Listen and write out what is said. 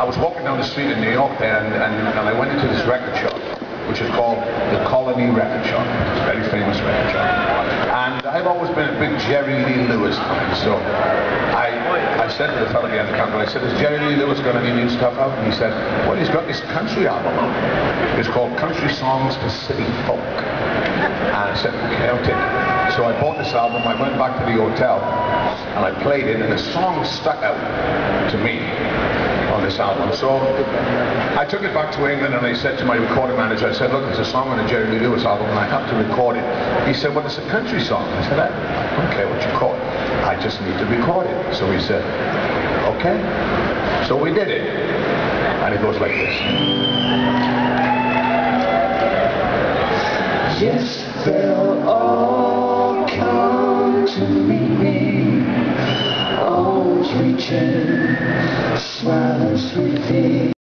I was walking down the street in New York and, and, and I went into this record shop, which is called the Colony Record Shop. It's a very famous record shop. And I've always been a big Jerry Lee Lewis fan, so I, I said to the fellow behind the counter, I said, is Jerry Lee Lewis got any new stuff out? And he said, well, he's got this country album. It's called Country Songs for City Folk. And I said, okay, I'll take it. So I bought this album, I went back to the hotel, and I played it, and the song stuck out to album. So I took it back to England and I said to my recording manager, I said, look, there's a song on the Jerry Lee Lewis album and I have to record it. He said, well, it's a country song. I said, I don't care what you call it. I just need to record it. So he said, okay. So we did it. And it goes like this. Yes, they'll all come to me. Always reaching, sweet things.